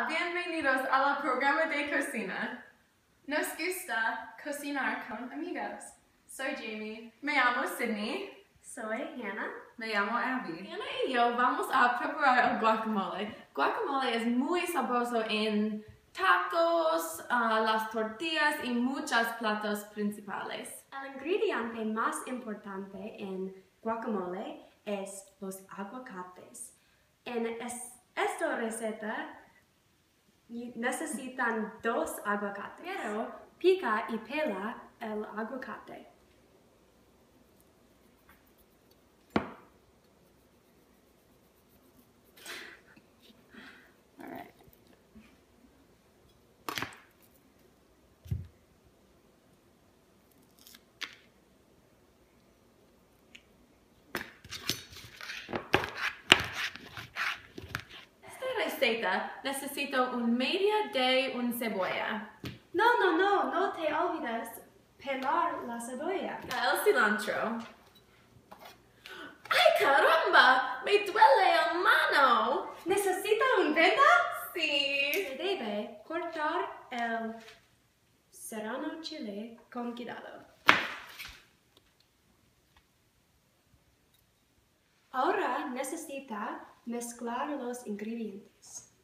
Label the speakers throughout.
Speaker 1: Hola, bienvenidos a la programa de cocina.
Speaker 2: Nos gusta cocinar con amigos. Soy Jamie.
Speaker 1: Me llamo Sydney.
Speaker 3: Soy Hannah.
Speaker 4: Me llamo Abby.
Speaker 1: Hannah y yo vamos a preparar el guacamole. Guacamole es muy sabroso en tacos, uh, las tortillas y muchos platos principales.
Speaker 3: El ingrediente más importante en guacamole es los aguacates. En es, esta receta necesitan dos aguacates, pero pica y pela el aguacate.
Speaker 1: Receta necesito un media de un cebolla.
Speaker 3: No, no, no, no te olvides pelar la cebolla.
Speaker 1: El cilantro. ¡Ay, caramba! ¡Me duele el mano!
Speaker 3: ¿Necesita un venda?
Speaker 1: Sí.
Speaker 3: Se debe cortar el serrano chile con cuidado. Ahora necesita mezclar los ingredientes.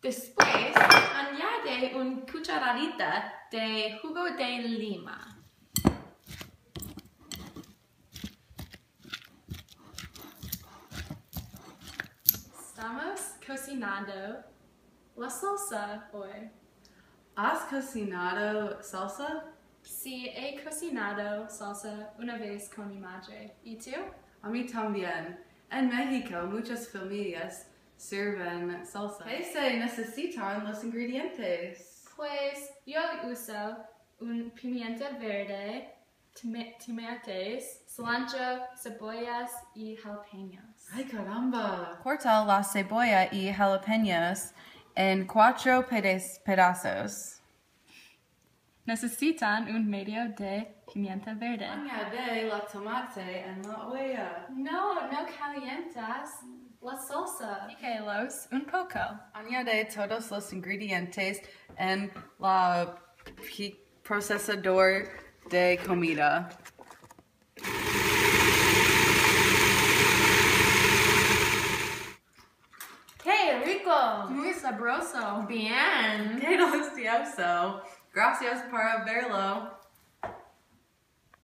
Speaker 1: Después, añade una cucharadita de jugo de lima.
Speaker 2: Estamos cocinando la salsa hoy.
Speaker 4: ¿Has cocinado salsa?
Speaker 2: Sí, he cocinado salsa una vez con mi madre. ¿Y tú?
Speaker 4: A mí también. En México, muchas familias sirven salsa. ¿Qué se necesitan los ingredientes?
Speaker 2: Pues yo uso un pimienta verde, tomates, cilantro, cebollas y jalapeños.
Speaker 4: ¡Ay, caramba!
Speaker 5: Corta la cebolla y jalapeños en cuatro pedazos.
Speaker 2: Necesitan un medio de pimienta verde.
Speaker 4: Añade la tomate en la olla.
Speaker 2: No, no calientas la salsa. Píquelos un poco.
Speaker 4: Añade todos los ingredientes en la procesador de comida.
Speaker 1: ¡Qué rico!
Speaker 2: Muy sabroso.
Speaker 1: Bien.
Speaker 4: ¡Qué delicioso! Gracias por verlo.